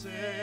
behin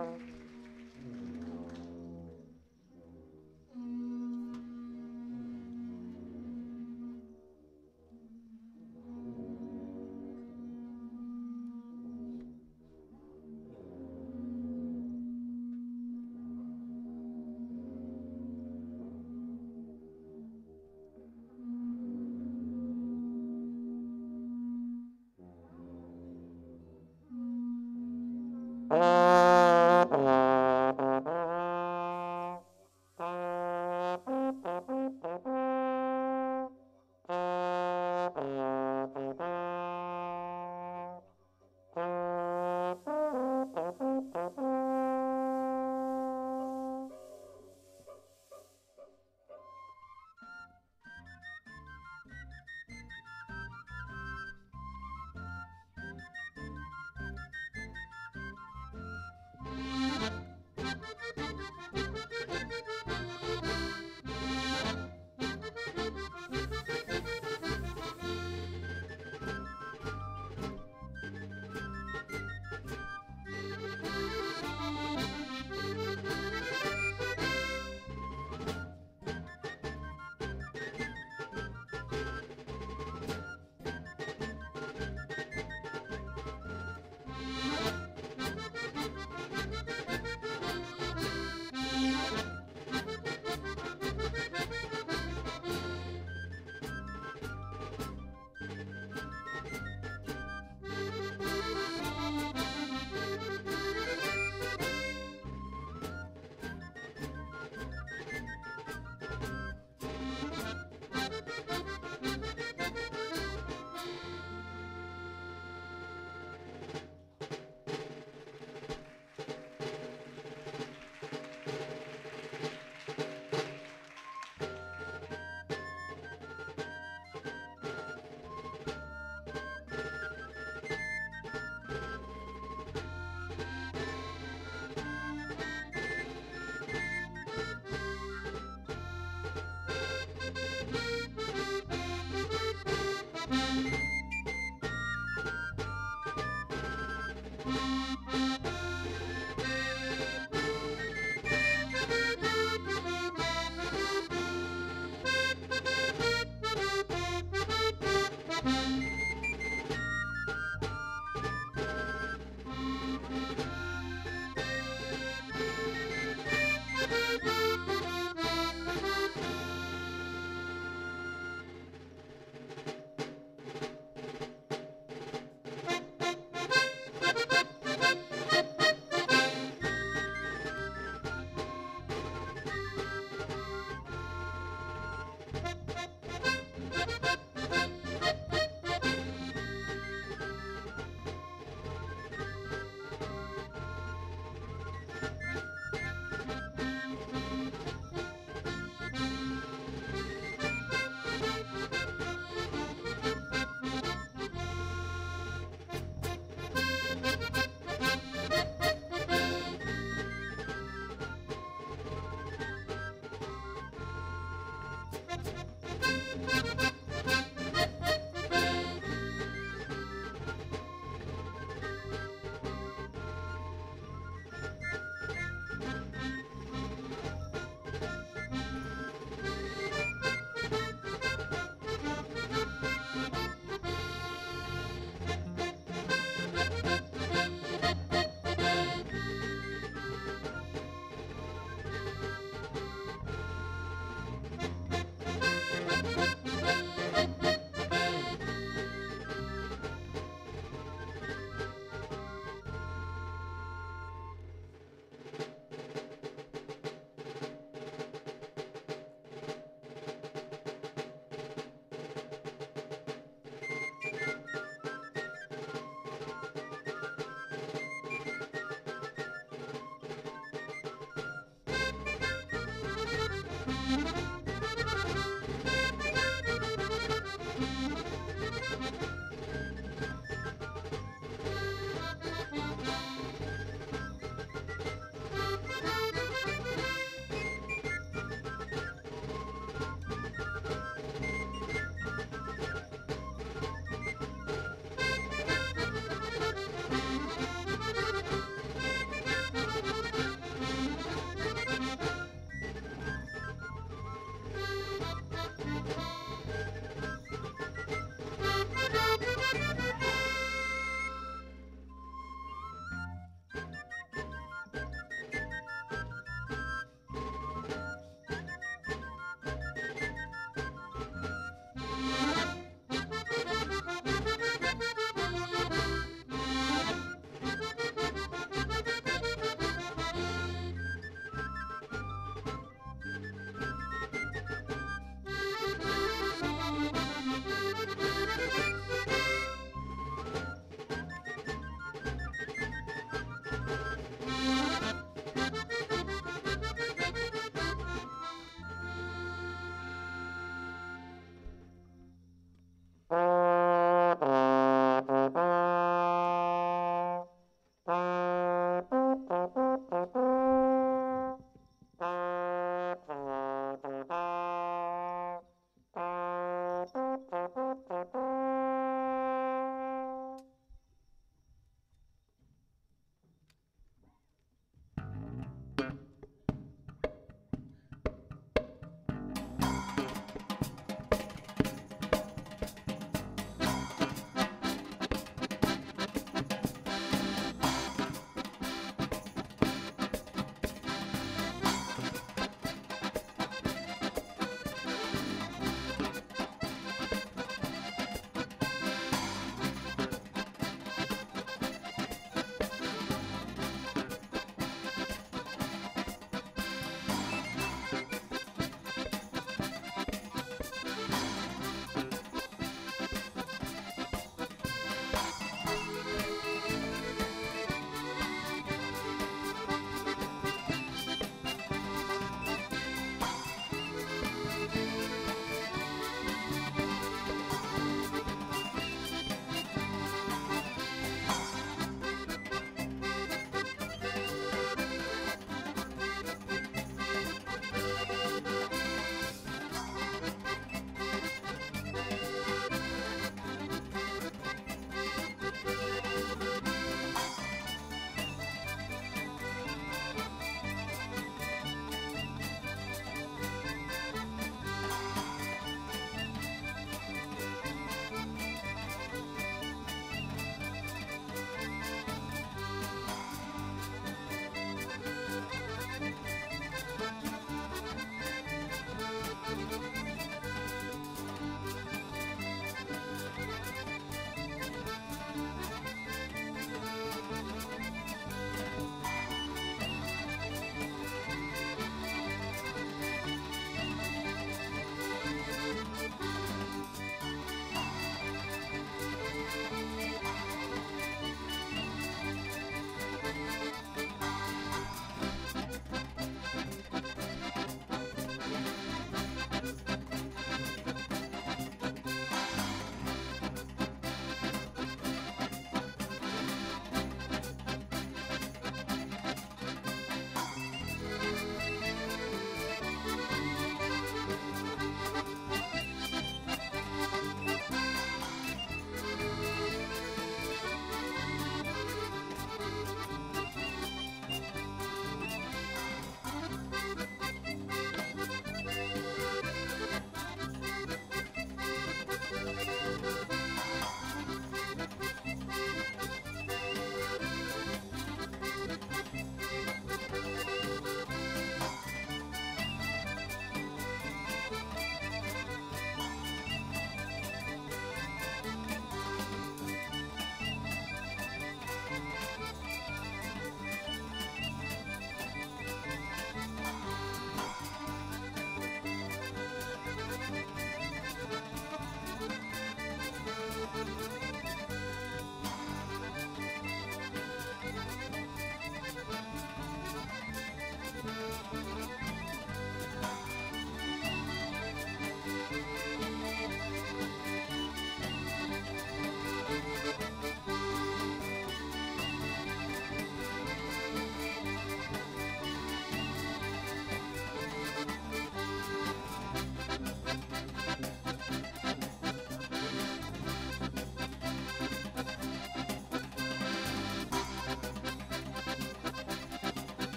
Uh...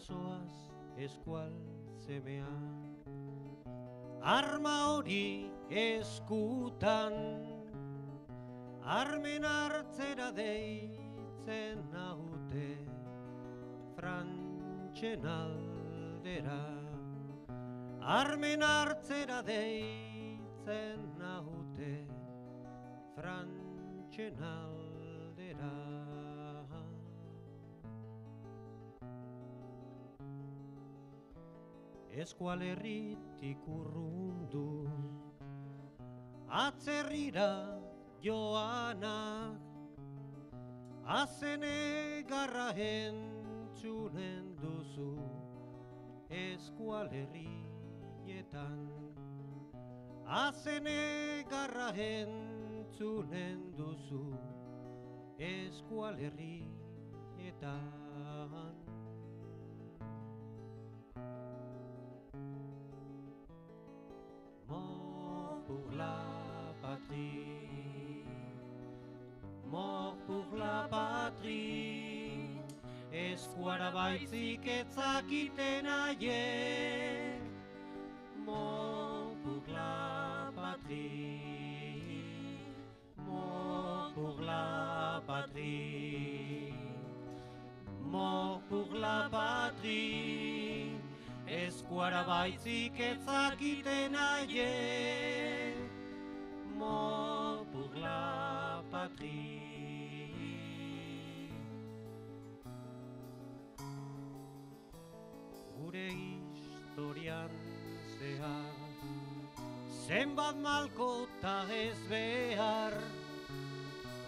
Zoaz eskual zemea Arma hori eskutan. Armen hartzera deitzen naute Frantxen aldera. Armen hartzera deitzen naute Frantxen aldera eskualerritik urrundu. Atzerrira joanak azene garra entzunen duzu eskualerrietan azene garra entzunen duzu eskualerrietan patrie, mort pour la patrie, eskuara baitzik etzakiten aie. Mort pour la patrie, mort pour la patrie, mort pour la patrie, eskuara baitzik etzakiten aie. Mort pour la patrie. Gure historian zehar, zenbat malkota ez behar,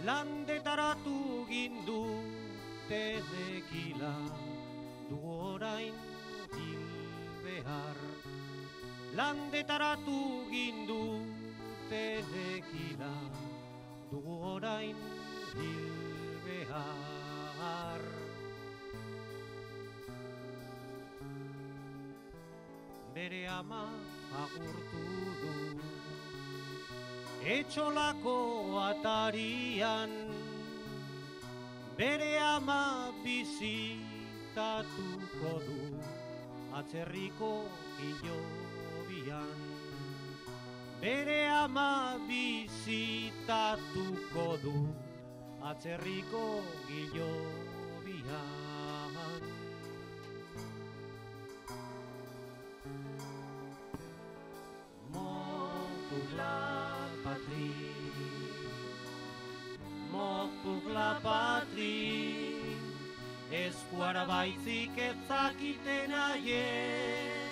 landetaratu gindu tenekila, du orain hil behar. Landetaratu gindu tenekila, dugu orain hil behar. Bere ama agurtu du, etxolako atarian, bere ama bizitatuko du, atzerriko ilobian. Bere ama bizitatuko du, atzerriko gilobian. Pour la patrie, mort pour la patrie, eskuara baitzik etzakiten aie.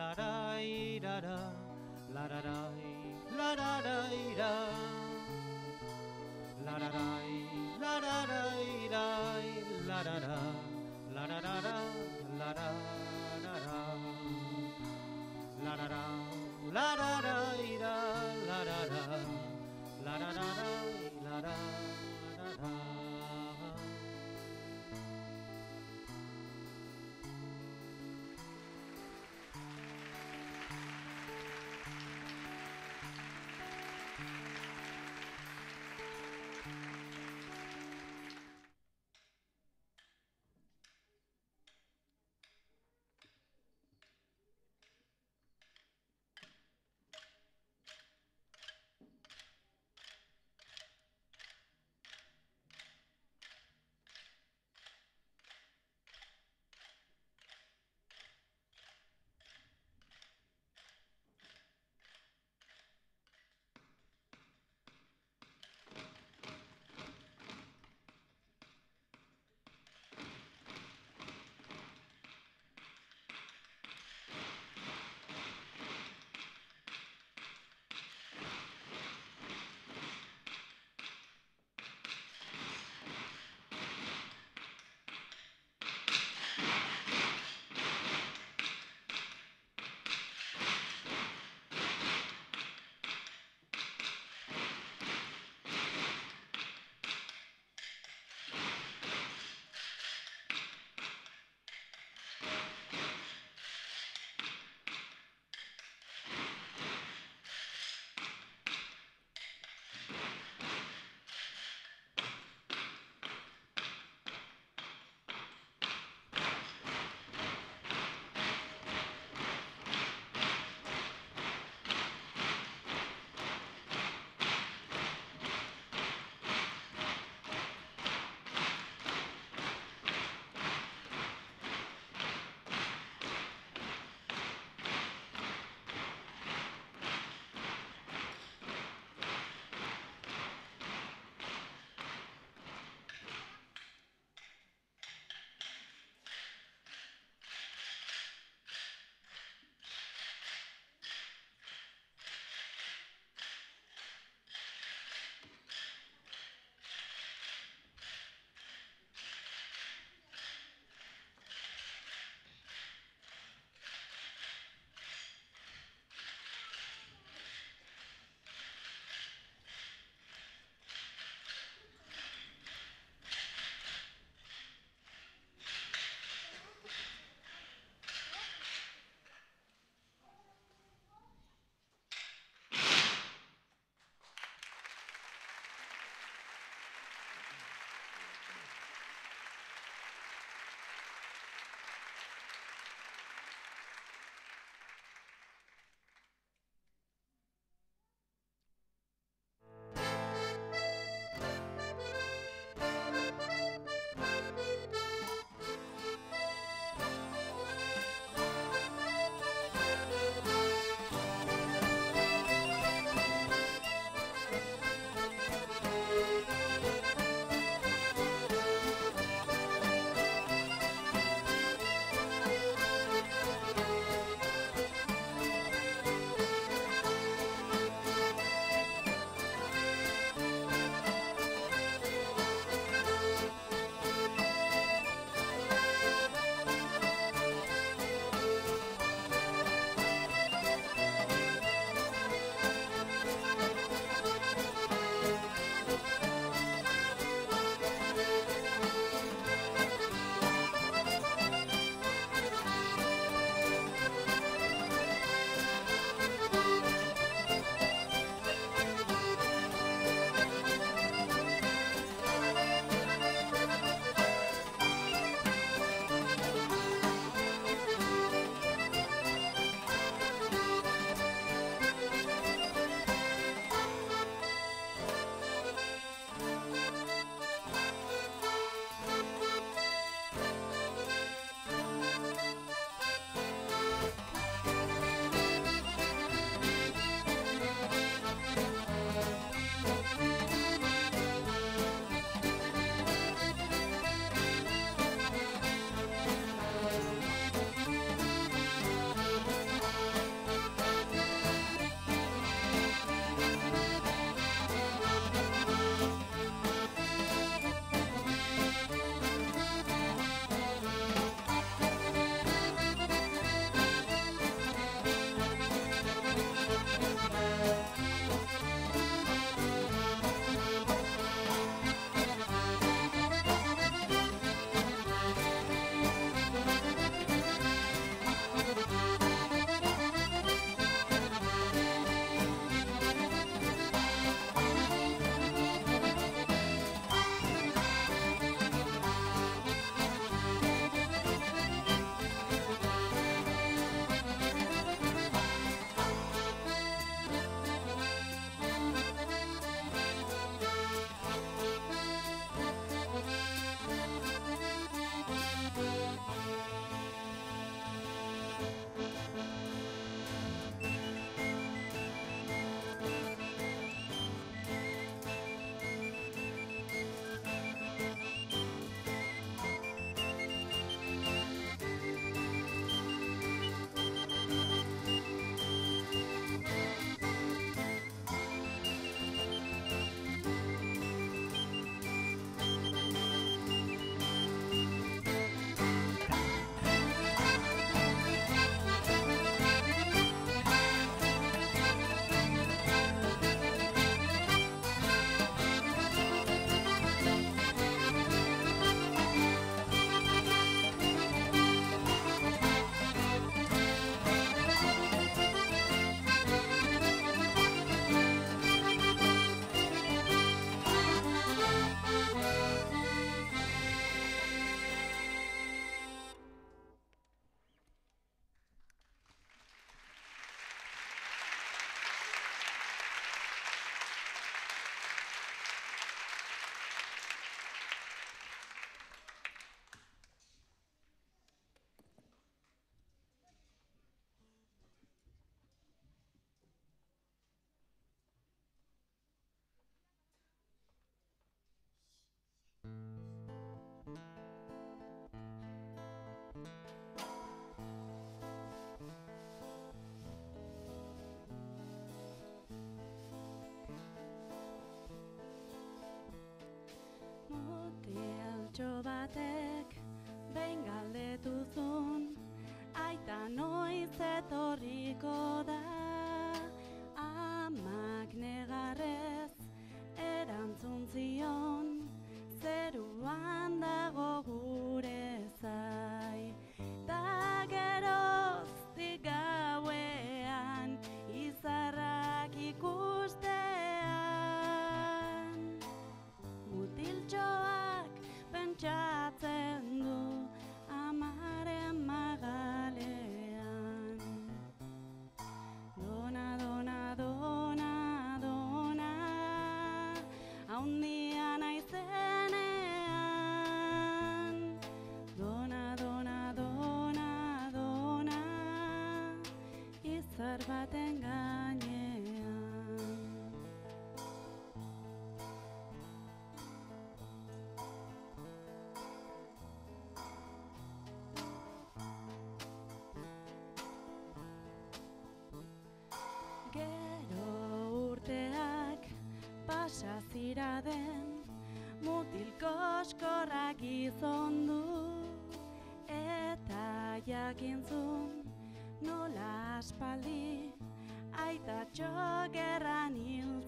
la patrie, eskuara baitzik etzakiten aie. Mort pour la patrie. Larai, larai, Gaixo batek behin galdetuzun, aita noiz etorriko da. zar baten gainean. Gero urteak pasa ziraden mutil koskorrak izondu eta jakintzun nola aspaldi, aita txogerran hil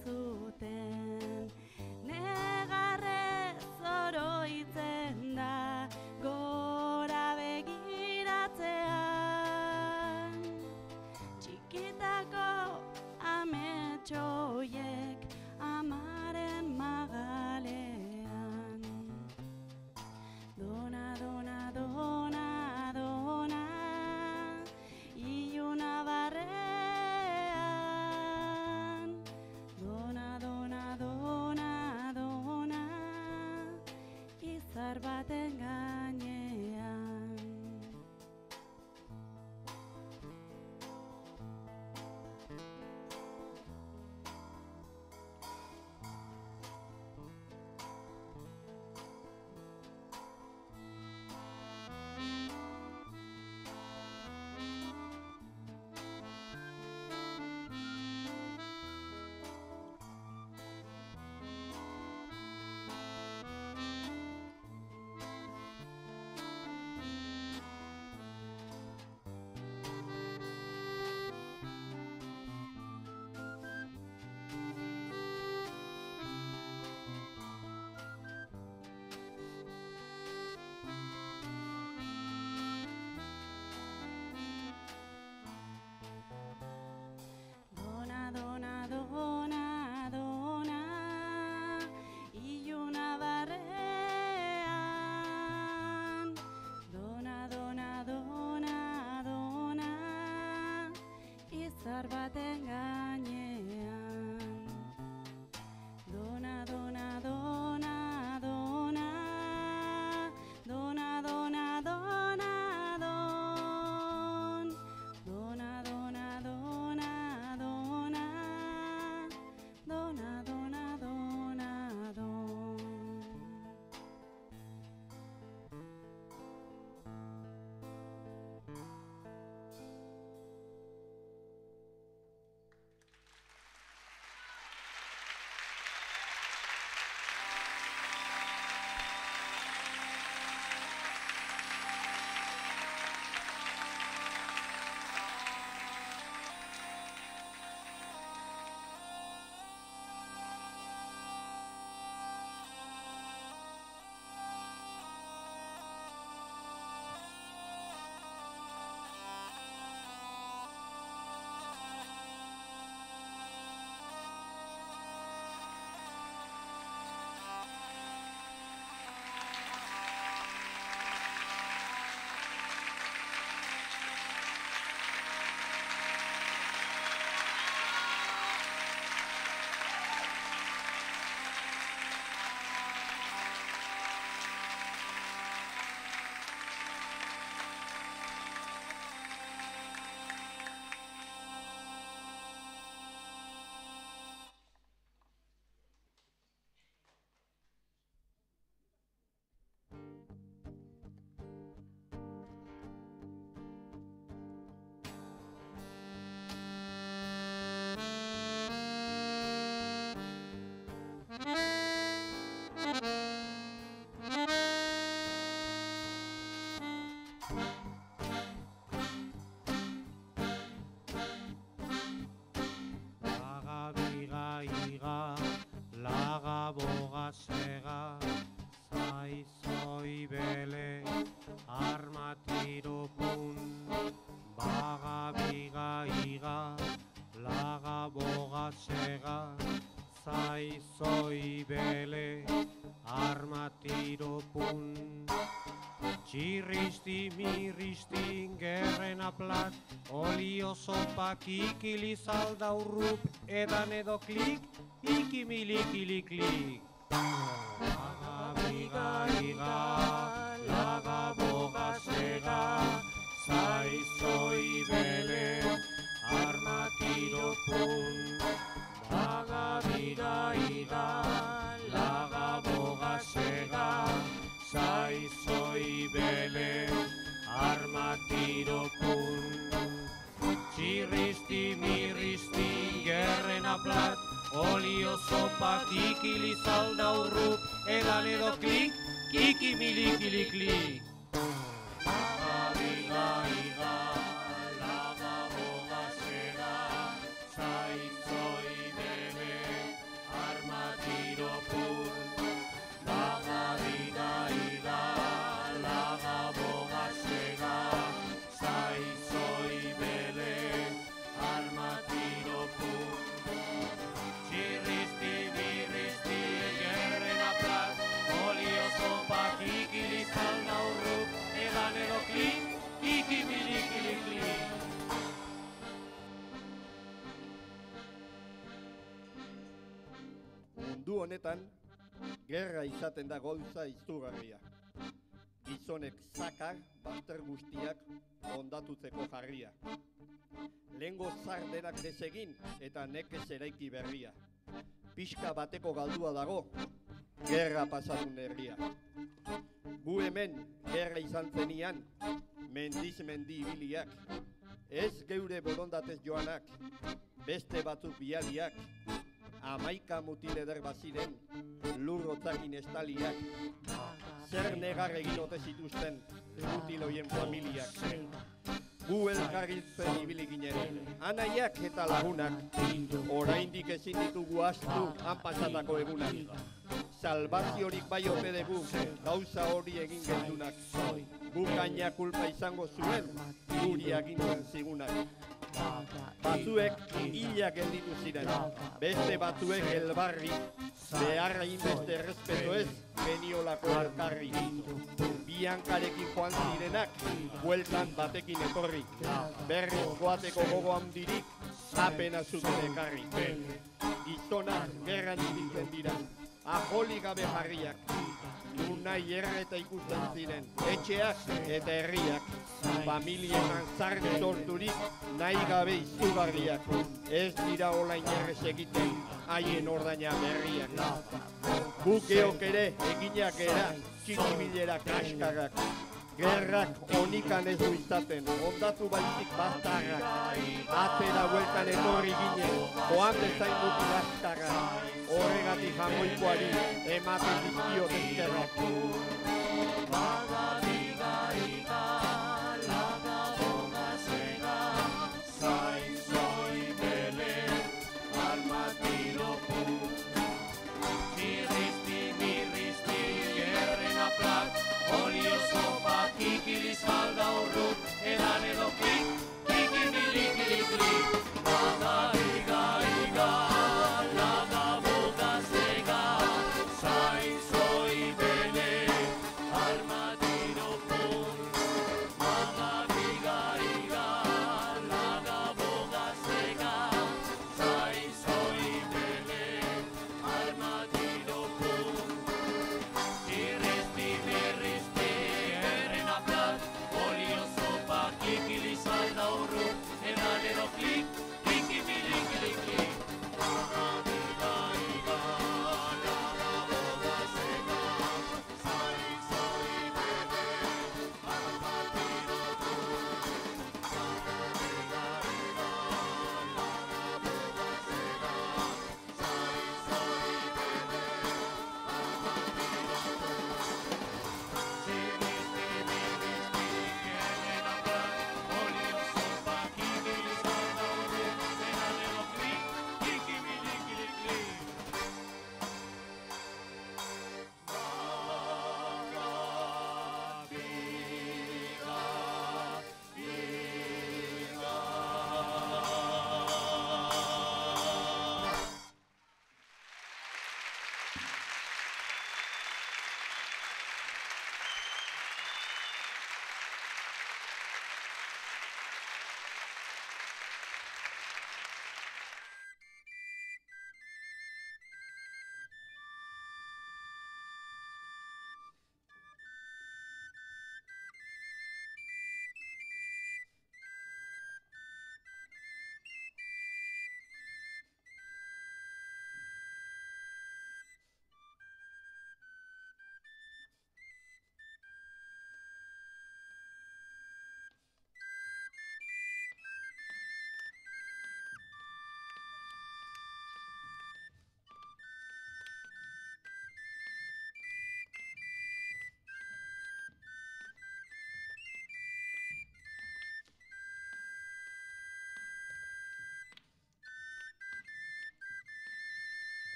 batengan aplat, olio sopak ikili zalda urrup, edan edo klik, ikimilikili klik. Laga biga iga, laga boga sega, zai zoi bele, armatiro pun. Baga biga iga, laga boga sega, zai zoi bele, armatiro. Txirristi, mirristi, gerren aplat, olio sopak ikili zalda urrup, edan edo klik, kikimilikili klik. Laga biga iga, honetan, gerra izaten da gauza izugarria. Gizonek zakar, bazter guztiak ondatutzeko jarria. Lengo zar denak desegin eta nekez eraiki berria. Pixka bateko galdua dago, gerra pasadun herria. Gu hemen, gerra izan zenian, mendiz mendi ibiliak. Ez geure borondatez joanak, beste batzuk bialiak, amaika mutil eder baziren, lurrotzakin estaliak, zer negar egin ote zituzten mutil hoien familiak. Gu elkarriltzen ibili ginen, anaiak eta lagunak, oraindik ezin ditugu astu han pasatako egunak. Salvaziorik bai ote dugu, gauza hori egin gendunak. Gu gaina kulpa izango zuen, guri agintzen zigunak. Batzuek hila gelditu ziren, beste batzuek elbarri, beharra inbeste errespeto ez, geniolako elkarri. Bi hankarekin joan zirenak, bueltan batekin etorri, berriz joateko gogo handirik, apena zuten ekarri. Gizonak gerran ibiltzen dira, aholi gabe jarriak, nahi erreta ikusten ziren, etxeak eta herriak, familietan zarri sorturik nahi gabe izugarriak, ez dira olain errez egiten, haien ordaina berriak. Guk geok ere eginak era, txikibilera kaskarrak, Gerrak onikan ez du izaten, ondatu baizik bastarrak. Atzera bueltan etorri ginen, joan bezain mutu lastarra. Horregatik jamoikoari ematen dizkio ezkerrak.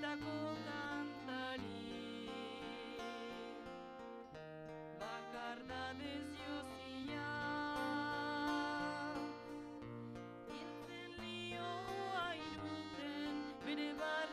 bertako kantari Bakar da beziozia Hiltzen lioa iruten bere bar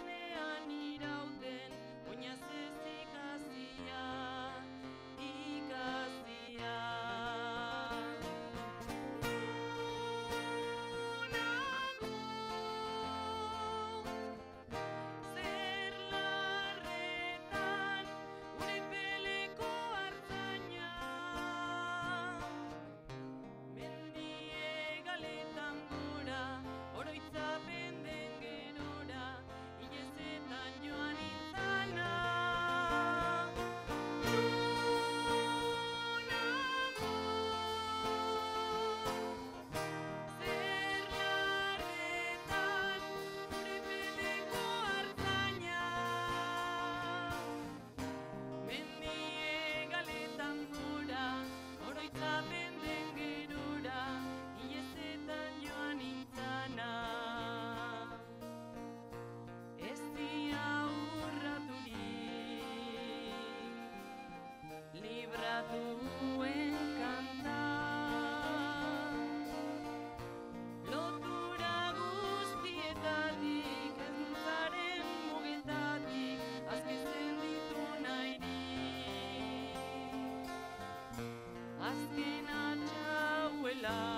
azken atxauela.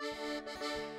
Música